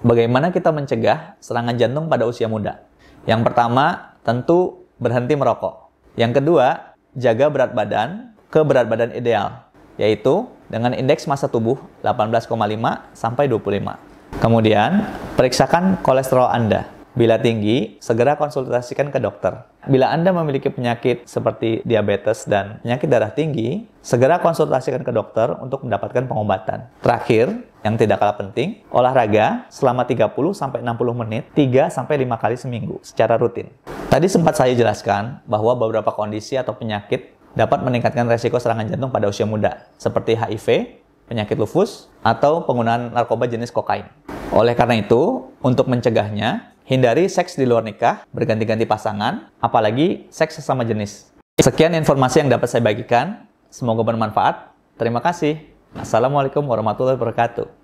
Bagaimana kita mencegah serangan jantung pada usia muda? Yang pertama, tentu berhenti merokok. Yang kedua, jaga berat badan ke berat badan ideal, yaitu dengan indeks massa tubuh 18,5 sampai 25. Kemudian, periksakan kolesterol Anda. Bila tinggi, segera konsultasikan ke dokter. Bila Anda memiliki penyakit seperti diabetes dan penyakit darah tinggi, segera konsultasikan ke dokter untuk mendapatkan pengobatan. Terakhir, yang tidak kalah penting, olahraga selama 30-60 menit 3-5 kali seminggu secara rutin. Tadi sempat saya jelaskan bahwa beberapa kondisi atau penyakit dapat meningkatkan resiko serangan jantung pada usia muda, seperti HIV, penyakit lupus, atau penggunaan narkoba jenis kokain. Oleh karena itu, untuk mencegahnya, hindari seks di luar nikah, berganti-ganti pasangan, apalagi seks sesama jenis. Sekian informasi yang dapat saya bagikan. Semoga bermanfaat. Terima kasih. Assalamualaikum warahmatullahi wabarakatuh.